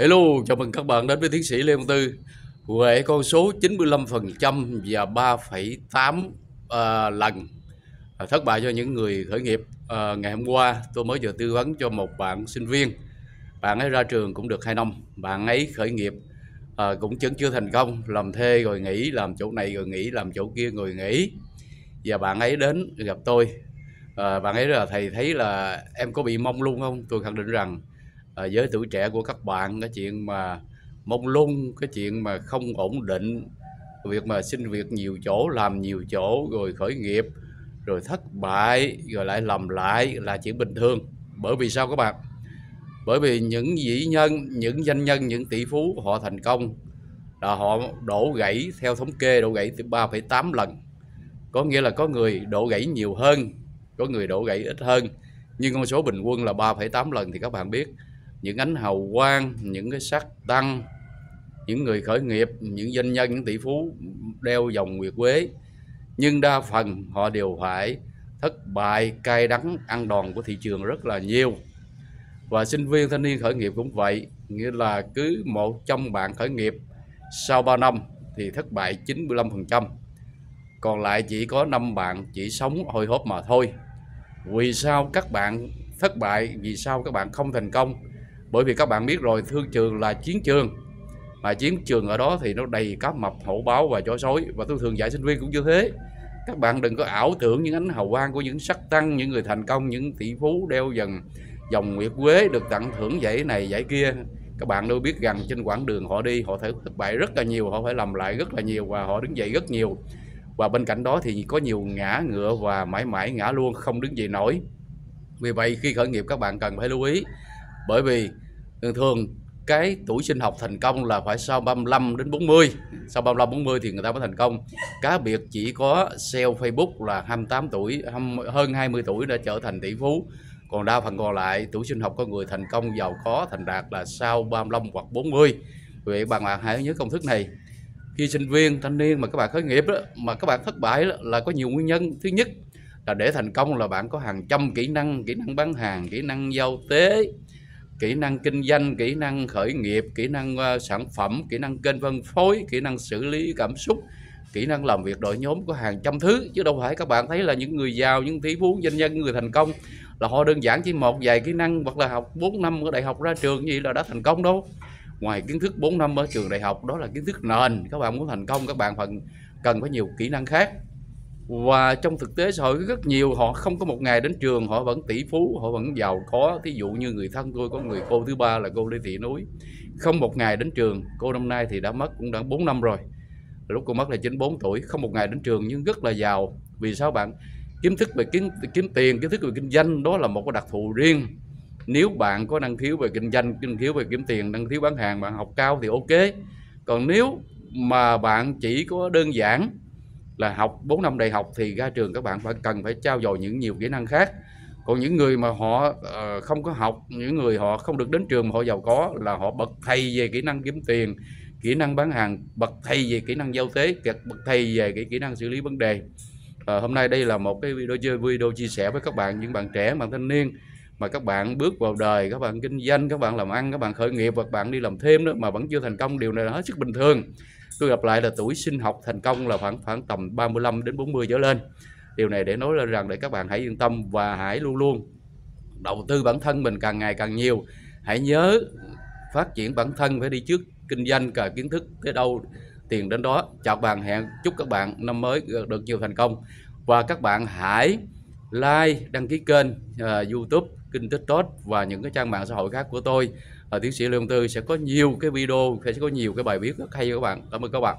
Hello, chào mừng các bạn đến với tiến sĩ Lê Văn Tư. Huệ con số 95% và 3,8 à, lần à, thất bại cho những người khởi nghiệp. À, ngày hôm qua tôi mới vừa tư vấn cho một bạn sinh viên. Bạn ấy ra trường cũng được 2 năm. Bạn ấy khởi nghiệp à, cũng vẫn chưa thành công. Làm thuê rồi nghỉ, làm chỗ này rồi nghỉ, làm chỗ kia rồi nghỉ. Và bạn ấy đến gặp tôi. À, bạn ấy là thầy thấy là em có bị mong luôn không? Tôi khẳng định rằng Ờ, à, với tuổi trẻ của các bạn cái chuyện mà mông lung cái chuyện mà không ổn định việc mà xin việc nhiều chỗ làm nhiều chỗ rồi khởi nghiệp rồi thất bại rồi lại làm lại là chuyện bình thường. Bởi vì sao các bạn? Bởi vì những vĩ nhân những doanh nhân những tỷ phú họ thành công là họ đổ gãy theo thống kê đổ gãy từ 3,8 lần. Có nghĩa là có người đổ gãy nhiều hơn có người đổ gãy ít hơn. Nhưng con số bình quân là 3,8 lần thì các bạn biết những ánh hào quang, những cái sắc tăng những người khởi nghiệp, những doanh nhân, những tỷ phú đeo dòng nguyệt quế. Nhưng đa phần họ đều phải thất bại, cay đắng, ăn đòn của thị trường rất là nhiều. Và sinh viên, thanh niên khởi nghiệp cũng vậy, nghĩa là cứ một trong bạn khởi nghiệp, sau 3 năm thì thất bại 95% còn lại chỉ có 5 bạn chỉ sống hồi hộp mà thôi. Vì sao các bạn thất bại? Vì sao các bạn không thành công? Bởi vì các bạn biết rồi, thương trường là chiến trường. Mà chiến trường ở đó thì nó đầy cá mập hổ báo và chó sói. Và tôi thường dạy sinh viên cũng như thế. Các bạn đừng có ảo tưởng những ánh hào quang của những sắc tăng, những người thành công, những tỷ phú đeo dần dòng nguyệt quế được tặng thưởng giải này, giải kia. Các bạn đâu biết rằng trên quãng đường họ đi, họ phải thất bại rất là nhiều, họ phải làm lại rất là nhiều và họ đứng dậy rất nhiều. Và bên cạnh đó thì có nhiều ngã ngựa và mãi mãi ngã luôn, không đứng dậy nổi. Vì vậy khi khởi nghiệp các bạn cần phải lưu ý bởi vì thường thường cái tuổi sinh học thành công là phải sau 35 đến 40 sau 35 40 thì người ta mới thành công. Cá biệt chỉ có sale Facebook là 28 tuổi hơn 20 tuổi đã trở thành tỷ phú. Còn đa phần còn lại tuổi sinh học có người thành công giàu có thành đạt là sau 35 hoặc 40 vậy bạn bạn hãy nhớ công thức này. Khi sinh viên thanh niên mà các bạn khởi nghiệp đó, mà các bạn thất bại đó, là có nhiều nguyên nhân. Thứ nhất là để thành công là bạn có hàng trăm kỹ năng kỹ năng bán hàng kỹ năng giao tế kỹ năng kinh doanh kỹ năng khởi nghiệp kỹ năng uh, sản phẩm kỹ năng kênh phân phối kỹ năng xử lý cảm xúc kỹ năng làm việc đội nhóm có hàng trăm thứ. Chứ đâu phải các bạn thấy là những người giàu những tỷ phú doanh nhân người thành công là họ đơn giản chỉ một vài kỹ năng hoặc là học 4 năm ở đại học ra trường gì là đã thành công đâu. Ngoài kiến thức 4 năm ở trường đại học đó là kiến thức nền. Các bạn muốn thành công các bạn phần cần có nhiều kỹ năng khác và trong thực tế xã hội rất nhiều họ không có một ngày đến trường, họ vẫn tỷ phú, họ vẫn giàu có. Thí dụ như người thân tôi, có người cô thứ ba là cô Lê Thị Núi. Không một ngày đến trường, cô năm nay thì đã mất cũng đã 4 năm rồi. Lúc cô mất là 94 tuổi, không một ngày đến trường nhưng rất là giàu. Vì sao bạn? Kiến thức về kiếm kiếm tiền kiến thức về kinh doanh, đó là một cái đặc thù riêng. Nếu bạn có năng khiếu về kinh doanh, năng khiếu về kiếm tiền, năng khiếu bán hàng, bạn học cao thì ok. Còn nếu mà bạn chỉ có đơn giản là học 4 năm đại học thì ra trường các bạn phải cần phải trao dồi những nhiều kỹ năng khác. Còn những người mà họ uh, không có học những người họ không được đến trường mà họ giàu có là họ bậc thầy về kỹ năng kiếm tiền kỹ năng bán hàng bậc thầy về kỹ năng giao tế bậc thầy về cái kỹ năng xử lý vấn đề. À, hôm nay đây là một cái video chơi video chia sẻ với các bạn những bạn trẻ bạn thanh niên mà các bạn bước vào đời các bạn kinh doanh các bạn làm ăn các bạn khởi nghiệp hoặc bạn đi làm thêm nữa mà vẫn chưa thành công điều này là hết sức bình thường. Tôi gặp lại là tuổi sinh học thành công là khoảng khoảng tầm 35 đến 40 trở lên. Điều này để nói lên rằng để các bạn hãy yên tâm và hãy luôn luôn đầu tư bản thân mình càng ngày càng nhiều. Hãy nhớ phát triển bản thân phải đi trước kinh doanh cả kiến thức tới đâu tiền đến đó. Chào bạn hẹn chúc các bạn năm mới được nhiều thành công. Và các bạn hãy like đăng ký kênh uh, youtube kinh tế tốt và những cái trang mạng xã hội khác của tôi. Uh, tiến sĩ Lê Hồng tư sẽ có nhiều cái video sẽ có nhiều cái bài viết rất hay các bạn. Cảm ơn các bạn.